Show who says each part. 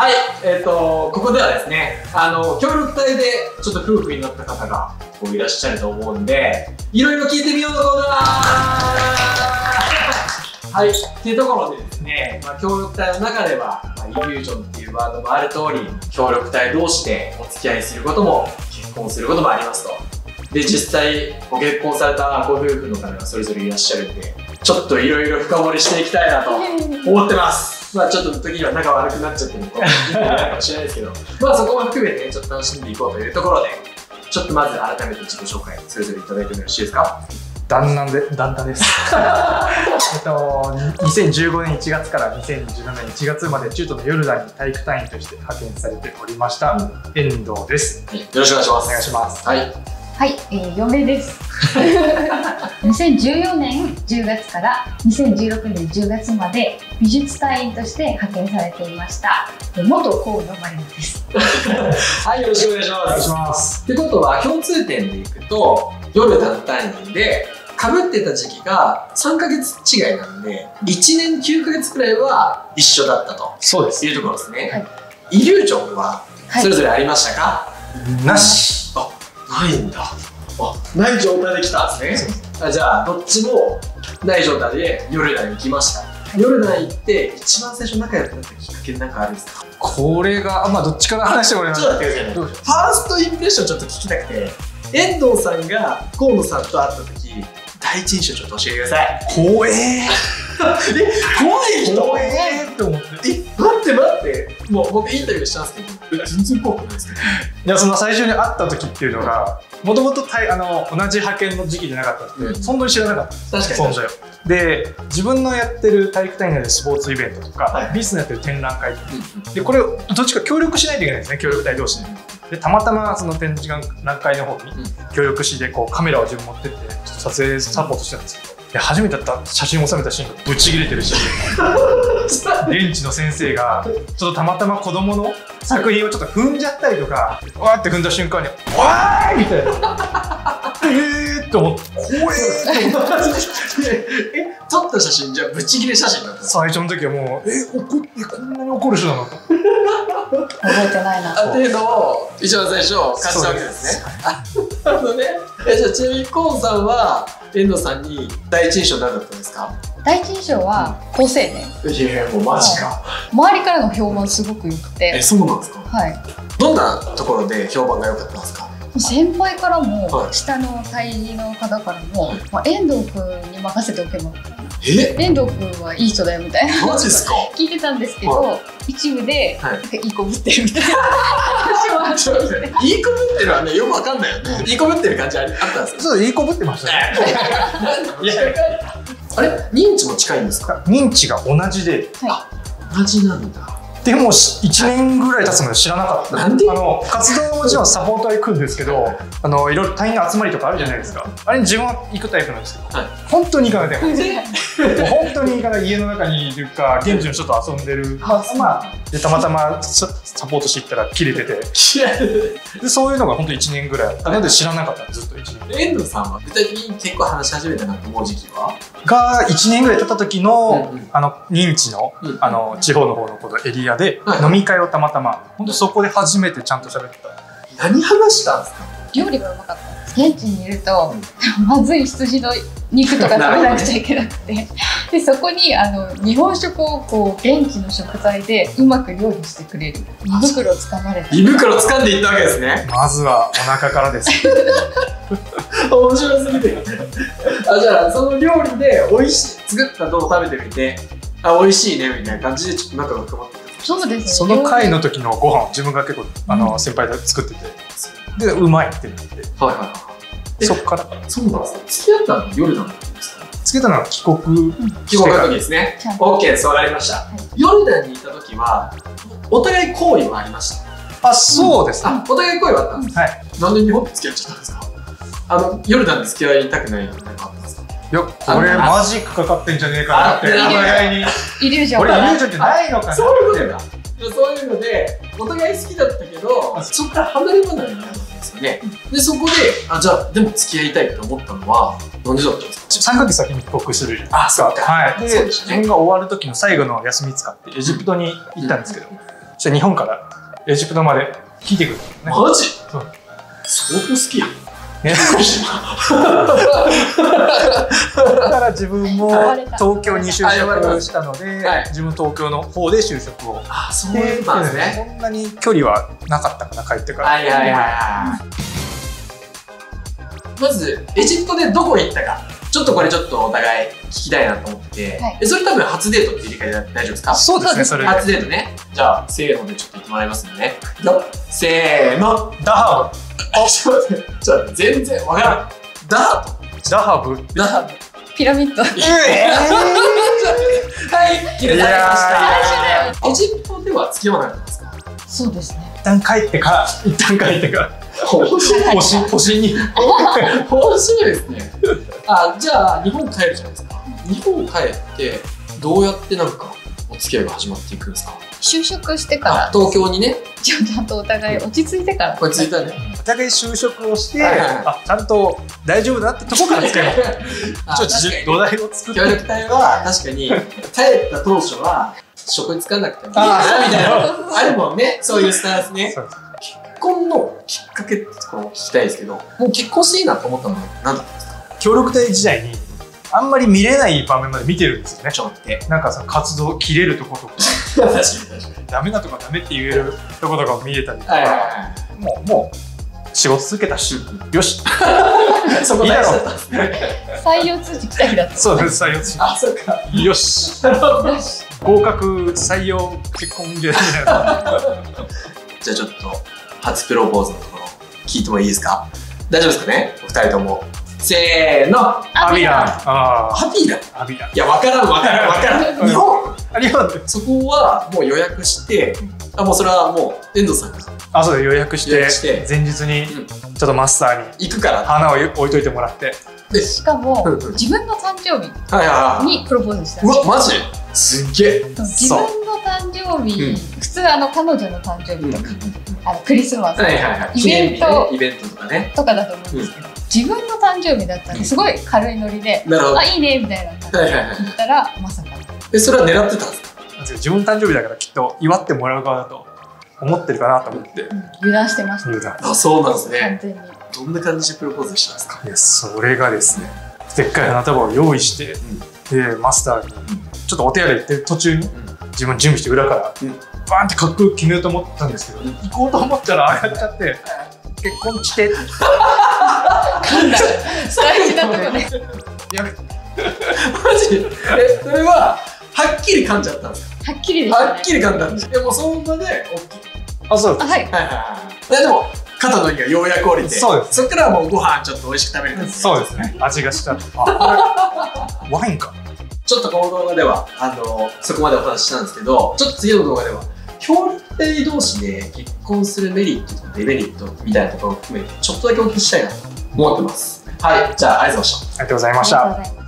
Speaker 1: はい、えっ、と、ここではですね、あの、協力隊でちょっと夫婦になった方がいらっしゃると思うんで、いろいろ聞いてみようのコーナーはい、っていうところでですね、まあ、協力隊の中では、まあ、イリュージョンっていうワードもある通り、協力隊同士でお付き合いすることも、結婚することもありますと。で、実際、ご結婚されたご夫婦の方がそれぞれいらっしゃるんで、ちょっといろいろ深掘りしていきたいなと思ってます。まあちょっと時には仲悪くなっちゃってる かもしれないですけど、まあそこも含めてね、ちょっと楽しんでいこうというところで、ちょっとまず改めて自己紹介、それぞれいただいてもよろしいですか？
Speaker 2: 旦那で旦那です。えっと2015年1月から2017年1月まで中東のヨルダンに体育隊員として派遣されておりました遠藤です。
Speaker 1: はい、よろしくお願いします。
Speaker 2: お願いします。
Speaker 1: はい。
Speaker 3: はい、えー、嫁です。2014年10月から2016年10月まで美術隊員として派遣されていました。えー元河野マリナです。
Speaker 1: はい、よろしくお願いし
Speaker 2: お願いし
Speaker 1: ます。
Speaker 2: ます
Speaker 1: ってことは、共通点でいくと、夜団単位で、被ってた時期が3ヶ月違いなんで、1年9ヶ月くらいは一緒だったと
Speaker 2: そうです
Speaker 1: いうところですね。
Speaker 3: はい
Speaker 1: イリュージョンは
Speaker 3: はい
Speaker 1: それぞれありましたか、
Speaker 2: なし
Speaker 1: ないんだ。あ、ない状態で来たんですね。あじゃあ、どっちもない状態でヨルダンに行きました。ヨルダン行って、一番最初仲良くなったきっかけなんかあるんですか？
Speaker 2: これがあまあどっちから話してもらいま
Speaker 1: ち
Speaker 2: す
Speaker 1: ょっと待ってくださいね。
Speaker 2: どう
Speaker 1: ファーストインプレッションちょっと聞きたくて、遠藤さんが河野さんと会った時、第一印象ちょっと教えてください。
Speaker 2: 怖え
Speaker 1: え、怖い人？
Speaker 2: 怖えって思って
Speaker 1: え、待って待って。もう僕インタビューしたんですけど、え全然怖くないですけど。
Speaker 2: いやその最初に会った時っていうのがもともとあの同じ派遣の時期じゃなかったんで、
Speaker 1: うん。
Speaker 2: そんなに知らなかった
Speaker 1: 確かに。
Speaker 2: 存在を。で自分のやってる体育隊内でスポーツイベントとか、
Speaker 1: はい。
Speaker 2: ビスのやってる展覧会でこれをどっちか協力しないといけないんですね協力隊同士で。でたまたまその展示覧会の方に協力してこうカメラを自分持ってって撮影サポートしてたんですけど初めてだった写真を収めたシーンがブチ切れてるし 現地の先生がちょっとたまたま子供の作品をちょっと踏んじゃったりとかわーって踏んだ瞬間に「わーい!」みたいな「えー!」って思って「怖 え!」って思って
Speaker 1: え、撮った写真じゃブチ切れ写真だった
Speaker 2: 最初の時はもう「え怒っえこんなに怒る人なの?」と
Speaker 3: 覚えてないな。
Speaker 1: あっていうのを一番最初感じたわけですね。あなるほどね。えじゃあちなみにコーンさんは遠藤さんに第一印象何だったんですか？
Speaker 3: 第一印象は好青年。
Speaker 1: いやもうマジか。
Speaker 3: 周りからの評判すごく良く
Speaker 1: え、
Speaker 3: て、
Speaker 1: そうなんですか？
Speaker 3: はい。
Speaker 1: どんなところで評判が良かったんですか？
Speaker 3: 先輩からも、
Speaker 1: はい。
Speaker 3: 下の隊員の方からも、まあ、遠藤君に任せておけば。
Speaker 1: え？
Speaker 3: 遠藤君はいい人だよみたいな。
Speaker 1: マジですか？
Speaker 3: 聞いてたんですけど、
Speaker 1: は
Speaker 3: 一部で、
Speaker 1: はい。
Speaker 3: なんかいい子ぶってるみたいな。話もあ
Speaker 1: っていい子ぶってるはねよくわかんないよね。いい子ぶってる感じあったんですか？
Speaker 2: ちょっといい子ぶってましたね。
Speaker 1: いやあれ？認知も近いんですか？
Speaker 2: 認知が同じで。
Speaker 1: 同じなんだ。
Speaker 2: でも1年ぐらい経つまで知らなかった。
Speaker 1: なんで？
Speaker 2: あの活動ももちろんサポートは行くんですけどあのいろいろ隊員の集まりとかあるじゃないですか。あれに自分は行くタイプなんですけど、
Speaker 1: はい
Speaker 2: 本当に行かないタイプもう本当に行かない家の中にいるか現地の人と遊んでるまあまあでたまたまササポートしていったら切れてて。でそういうのが本当1年ぐらい。あったので知らなかったの？ずっと1年。
Speaker 1: 遠藤さんは具体的に結構話し始めたなと思う時期は？
Speaker 2: が1年ぐらい経った時の,、
Speaker 1: うんうん。
Speaker 2: あの認知の,、
Speaker 1: うん
Speaker 2: あの地方の方のこのエリアで
Speaker 1: はい。
Speaker 2: 飲み会をたまたま。本当そこで初めてちゃんと喋った。
Speaker 1: 何話したんですか？
Speaker 3: 料理がうまかった現地にいると、まずい羊の肉とか食べなくちゃいけなくて。でそこにあの日本食をこう現地の食材でうまく料理してくれる。胃袋をつかまれた。
Speaker 1: 胃袋掴んでいったわけですね。
Speaker 2: まずはお腹からです。
Speaker 1: 面白すぎて。あじゃあその料理で美味しい作ったのを食べてみて。あ美味しいねみたいな感じでちょっと仲が深まってた。
Speaker 3: そうですね。
Speaker 2: その回の時のご飯を自分が結構あの先輩で作っててでうまいってなって。
Speaker 1: はいはいはい。え
Speaker 2: そっから。
Speaker 1: そうなんですね。付き合ったの夜なんですか？
Speaker 2: つけたのは帰国
Speaker 1: 帰国の時ですね。
Speaker 3: ちゃんと。
Speaker 1: OK ですわかりました、ヨルダンにいた時はお互い好意はありました？
Speaker 2: あそうですね。
Speaker 1: あお互い好意はあったんです
Speaker 2: はい。
Speaker 1: なんで日本で付き合っちゃったんですか？あのヨルダンで付き合いたくないなんかあったんですか？
Speaker 2: いやこれマジックかかってんじゃねえかなってお
Speaker 1: あ
Speaker 2: 互いに。
Speaker 3: イリュージョン
Speaker 2: これイリュー
Speaker 3: か
Speaker 2: ジョンってないのかな
Speaker 1: そういうことだそういうのでお互い好きだったけどそこから離れ離れになるわけですよね。でそこであじゃあでも付き合いたいって思ったのはなんでだったんですか
Speaker 2: ？3ヶ月先に帰国するじゃない
Speaker 1: あそうか。
Speaker 2: はい、で自分が終わる時の最後の休み使ってエジプトに行ったんですけど、そして日本からエジプトまで聞いてくる。
Speaker 1: マジ？
Speaker 2: そう。
Speaker 1: 相当好きやん。
Speaker 2: ね だから自分も東京に就職したので、
Speaker 1: はい
Speaker 2: 自分東京の方で就職を
Speaker 1: あ、そういうことなんですね。
Speaker 2: そんなに距離はなかったかな帰ってから、
Speaker 1: はいはいはいはい。まず、エジプトでどこ行ったか。ちょっとこれちょっとお互い聞きたいなと思って、
Speaker 3: はい
Speaker 1: えそれ多分初デートっていう理解で大丈夫ですか？
Speaker 2: そうですねそれで
Speaker 1: 初デートね。じゃあ、せーのでちょっと言ってもらいますんでね。よせーの。
Speaker 2: ダハ
Speaker 1: あ、ちょっと待って。ちょっと待って。全然わからん。ダー
Speaker 2: ダハブ？
Speaker 1: ダート。
Speaker 3: ピラミッド。
Speaker 1: はい、切れされました。
Speaker 3: 最
Speaker 1: エジプトでは付き合わなかったんですか？
Speaker 3: そうですね。
Speaker 2: 一旦帰ってから一旦帰ってから。星星に
Speaker 1: 面白いですね。あ、じゃあ日本帰るじゃないですか。日本帰ってどうやってなんかお付き合いが始まっていくんですか？
Speaker 3: 就職してから
Speaker 1: あ、東京にね、
Speaker 3: ちゃんとお互い落ち着いてから。
Speaker 1: これついたね。
Speaker 2: お互い就職をして、
Speaker 1: はいはいはい
Speaker 2: あちゃんと大丈夫だってとこから付き合う
Speaker 1: あ
Speaker 2: ちょっと
Speaker 1: 確かに
Speaker 2: 土台を作って
Speaker 1: 協力隊は確かに帰った当初は職に就かなくてもいいかなみたいなあるもんね。そういうスタンスね。結婚のきっかけってところを聞きたいですけど、もう結婚していいなと思ったのは何だったんですか？
Speaker 2: 協力隊時代にあんまり見れない場面まで見てるんですよね
Speaker 1: ちょっと。
Speaker 2: なんかその活動切れるとことか。ダメなとかダメって言えるとことか見れたりとか、
Speaker 1: はいはいはい。
Speaker 2: もうもう仕事続けたしよし。
Speaker 1: そこだった。んですね。
Speaker 3: 採用通知来た日だった。
Speaker 2: そうです採用し
Speaker 1: あ、そっか。
Speaker 2: よし。合格採用結婚みたいな。
Speaker 1: じゃあちょっと初プロポーズのところ聞いてもいいですか？大丈夫ですかね？お二人とも。せーの。
Speaker 2: アビラ。ンあ
Speaker 1: ハピー。だい
Speaker 2: ーアビラ。ン
Speaker 1: や、わからんわからんわからん。日本
Speaker 2: ありがとう
Speaker 1: そこはもう予約して、あ、もうそれはもう遠藤さんが。
Speaker 2: あそうだ予約して
Speaker 1: して。
Speaker 2: 前日に
Speaker 1: うん。
Speaker 2: ちょっとマスターに
Speaker 1: 行くから。
Speaker 2: 花を置いといてもらって。
Speaker 1: で
Speaker 3: しかも
Speaker 1: うんうん。
Speaker 3: 自分の誕生日
Speaker 1: はいはいはい。
Speaker 3: にプロポーズした
Speaker 1: うわ、マジ？すっげえ。
Speaker 3: 自分の誕生日、
Speaker 1: う。ん
Speaker 3: 普通あの彼女の誕生日とか、あのクリスマスとか、
Speaker 1: はいはいはい。
Speaker 3: イベント
Speaker 1: ねイベントとかね。
Speaker 3: とかだと思うんですけど、自分の誕生日だったん。ですごい軽いノリで、あいいねみたいな感じで
Speaker 1: いはいはい。
Speaker 3: 聞いたらまさか
Speaker 1: それは狙ってたんですか？
Speaker 2: 自分の誕生日だからきっと祝ってもらう側だと思ってるかなと思って。
Speaker 3: 油断してました、
Speaker 1: あ、そうなんです
Speaker 3: 完
Speaker 1: ね。
Speaker 3: 全に。
Speaker 1: どんな感じでプロポーズしたんですか？
Speaker 2: いやそれがですねでっかい花束を用意して、でマスターにちょっとお手洗い行ってる途中に自分準備して裏から、
Speaker 1: うん。
Speaker 2: バーンってかっこよく決めようと思ったんですけど、
Speaker 1: うん。
Speaker 2: 行こうと思ったらああやっちゃって結婚して。
Speaker 3: 噛んだ大事なとこで
Speaker 2: やめ
Speaker 1: マジえ、それは、はっきり噛んじゃったんですか
Speaker 3: はっきりでしたね。
Speaker 1: はっきり噛んだんです。でもその場で、大きい。
Speaker 2: あそう
Speaker 3: あはい。
Speaker 1: はいはいはい。でも、肩の荷がようやく降りて、
Speaker 2: そうです。
Speaker 1: そっからはもうご飯ちょっと美味しく食べれたんです
Speaker 2: そうですね。味がしたワインか。
Speaker 1: ちょっとこの動画では、あの、そこまでお話ししたんですけど、ちょっと次の動画では、協力隊同士で結婚するメリットとデメリットみたいなところを含めて、ちょっとだけお聞きしたいなと思ってます。はい、じゃあありがとうございました。
Speaker 2: ありがとうございました